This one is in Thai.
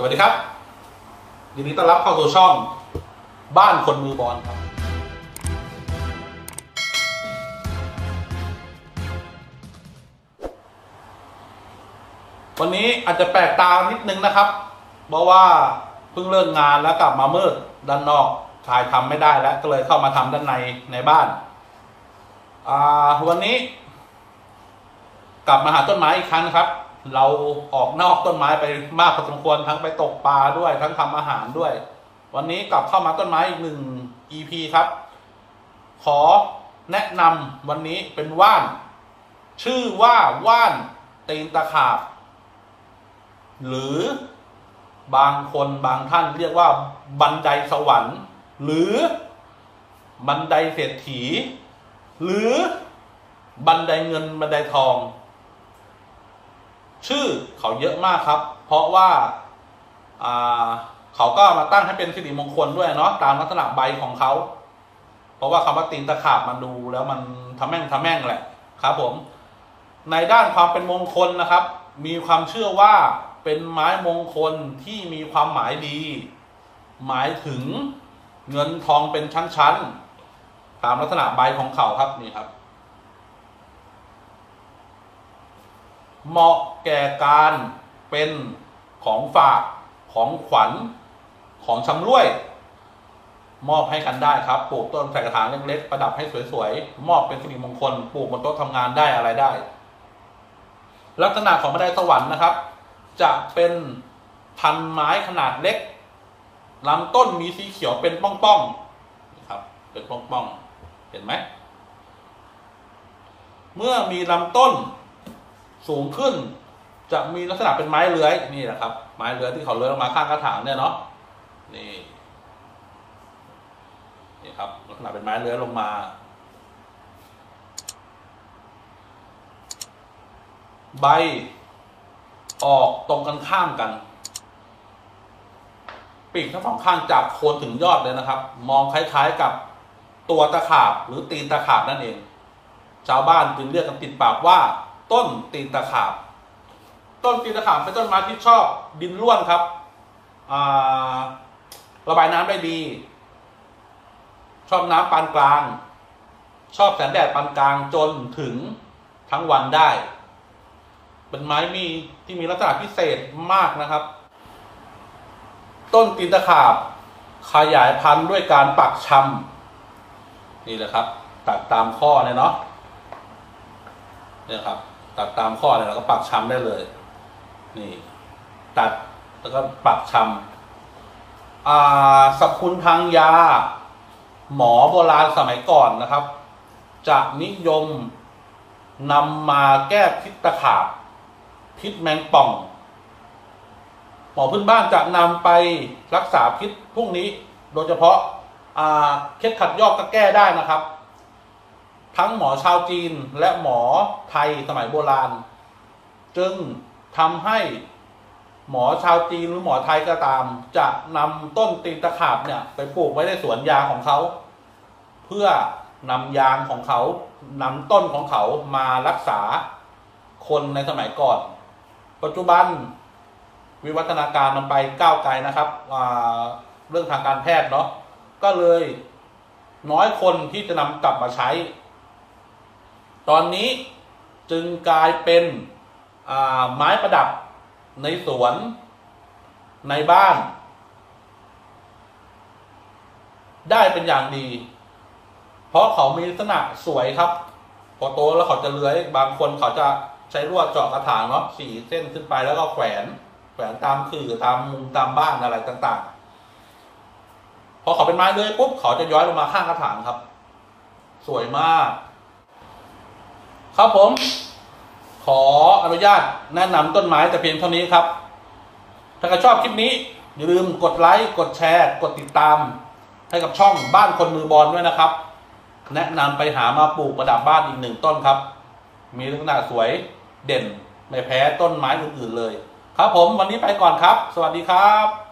สวัสดีครับยินดีต้อนรับเข้าสู่ช่องบ้านคนมือบอลครับ วันนี้อาจจะแปลกตานิดนึงนะครับ เพราะว่าเพิ่งเลิกงานแล้วกลับมามืดด้านนอกถ่ายทำไม่ได้แล้ว ก็เลยเข้ามาทำด้านในในบ้าน วันนี้ กลับมาหาต้นไม้อีกครั้งนะครับ เราออกนอกต้นไม้ไปมากพอสมควรทั้งไปตกปลาด้วยทั้งทำอาหารด้วย วันนี้กลับเข้ามาต้นไม้อีกหนึ่ง EP ครับ ขอแนะนำวันนี้เป็นว่าน ชื่อว่าว่านตีนตะขาบ หรือบางคนบางท่านเรียกว่าบันไดสวรรค์ หรือบันไดเศรษฐี หรือบันไดเงินบันไดทอง ชื่อเขาเยอะมากครับ เพราะว่าอ่าเขาก็มาตั้งให้เป็นสิริมงคลด้วยเนาะตามลักษณะใบของเขา เพราะว่าคำว่าตีนตะขาบมันดูแล้วมันทำแม่งทำแม่งแหละครับผม ในด้านความเป็นมงคลนะครับ มีความเชื่อว่าเป็นไม้มงคลที่มีความหมายดี หมายถึงเงินทองเป็นชั้นๆตามลักษณะใบของเขาครับนี่ครับ เหมาะแก่การเป็นของฝากของขวัญของชำร่วย มอบให้กันได้ครับปลูกต้นใส่กระถางเล็กๆประดับให้สวยๆมอบเป็นสิริมงคลปลูกบนโต๊ะทำงานได้อะไรได้ ลักษณะของบันไดสวรรค์นะครับ จะเป็นพันไม้ขนาดเล็กลำต้นมีสีเขียวเป็นป้องๆนะครับ เป็นป้องๆเห็นไหมเมื่อมีลำต้น สูงขึ้น จะมีลักษณะเป็นไม้เลื้อยนี่แหละครับ ไม้เลื้อยที่เขาเลื้อยมาข้างกระถางเนี่ยเนาะนี่นี่ครับลักษณะเป็นไม้เลื้อยลงมา ใบออกตรงกันข้ามกัน ปีกทั้งสองข้างจากโคนถึงยอดเลยนะครับ มองคล้ายๆกับตัวตะขาบหรือตีนตะขาบนั่นเอง ชาวบ้านจึงเรียกกันติดปากว่า ต้นตีนตะขาบ ต้นตีนตะขาบเป็นต้นไม้ที่ชอบดินร่วนครับระบายน้ำได้ดี ชอบน้ำปานกลาง ชอบแสงแดดปานกลางจนถึงทั้งวันได้ เป็นไม้มีที่มีลักษณะพิเศษมากนะครับ ต้นตีนตะขาบ ขยายพันธุ์ด้วยการปักชำนี่แหละครับ ตัดตามข้อเลยเนาะเนี่ยครับ ตัดตามข้อเนี่ยเราก็ปักชำได้เลย นี่ ตัดแล้วก็ปักชำอ่าสรรพคุณทางยา หมอโบราณสมัยก่อนนะครับ จะนิยมนำมาแก้พิษตะขาบพิษแมงป่อง หมอพื้นบ้านจะนำไปรักษาพิษพวกนี้ โดยเฉพาะเคล็ดขัดยอกก็แก้ได้นะครับ ทั้งหมอชาวจีนและหมอไทยสมัยโบราณ จึงทำให้หมอชาวจีนหรือหมอไทยก็ตาม จะนำต้นตีนตะขาบเนี่ย ไปปลูกไว้ในสวนยางของเขา เพื่อนำยางของเขานำต้นของเขามารักษาคนในสมัยก่อน ปัจจุบันวิวัฒนาการมันไปก้าวไกลนะครับเรื่องทางการแพทย์เนาะก็เลยน้อยคนที่จะนำกลับมาใช้ ตอนนี้จึงกลายเป็นไม้ประดับในสวนในบ้าน ได้เป็นอย่างดี เพราะเขามีลักษณะสวยครับ พอโตแล้วเขาจะเลื้อยบางคนเขาจะใช้ลวดเจาะกระถางเนาะสี่เส้นขึ้นไปแล้วก็แขวน แขวนตามคือตามมุมตามบ้านอะไรต่างๆ พอเขาเป็นไม้เลื้อยปุ๊บเขาจะย้อยลงมาข้างกระถางครับ สวยมาก ครับผม ขออนุญาตแนะนำต้นไม้แต่เพียงเท่านี้ครับ ถ้าใครชอบคลิปนี้ อย่าลืมกดไลค์กดแชร์ กดติดตาม ให้กับช่องบ้านคนมือบอลด้วยนะครับ แนะนำไปหามาปลูกประดับบ้านอีกหนึ่งต้นครับ มีลักษณะสวยเด่น ไม่แพ้ต้นไม้อื่นๆเลย ครับผมวันนี้ไปก่อนครับ สวัสดีครับ